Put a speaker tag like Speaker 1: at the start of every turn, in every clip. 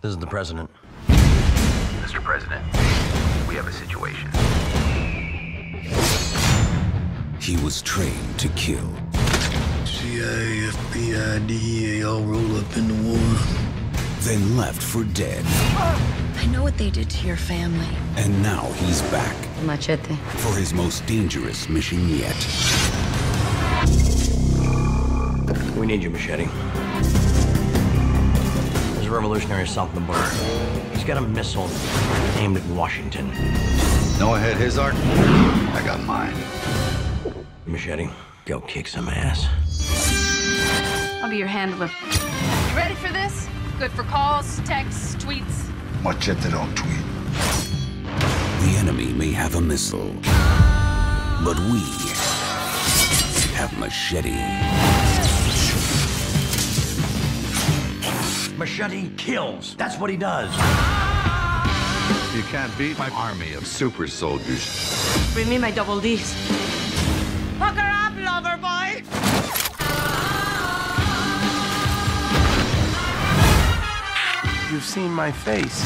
Speaker 1: This is the president.
Speaker 2: Mr. President, we have a situation.
Speaker 3: He was trained to kill.
Speaker 4: CIA, FBI, DEA all roll up into one.
Speaker 3: Then left for dead.
Speaker 5: I know what they did to your family.
Speaker 3: And now he's back
Speaker 5: Machete.
Speaker 3: for his most dangerous mission yet.
Speaker 1: We need you, Machete. There's a revolutionary south of the border. He's got a missile aimed at Washington.
Speaker 6: Noah had his ark. I got mine.
Speaker 1: Machete, go kick some ass.
Speaker 7: I'll be your handler. You ready for this? Good for calls, texts, tweets.
Speaker 6: Machete don't tweet.
Speaker 3: The enemy may have a missile, but we have machete.
Speaker 1: Machete kills. That's what he does.
Speaker 6: You can't beat my army of super soldiers.
Speaker 7: Bring me my double D's.
Speaker 8: You've seen my face.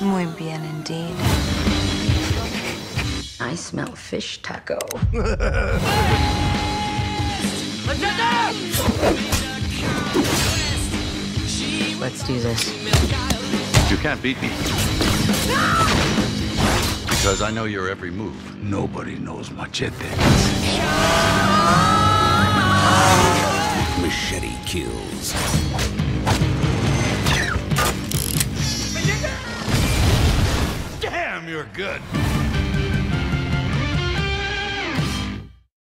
Speaker 5: Muy bien indeed. I smell fish taco. Let's do this.
Speaker 6: You can't beat me. Because I know your every move. Nobody knows Machete.
Speaker 3: Machete kills.
Speaker 6: Good.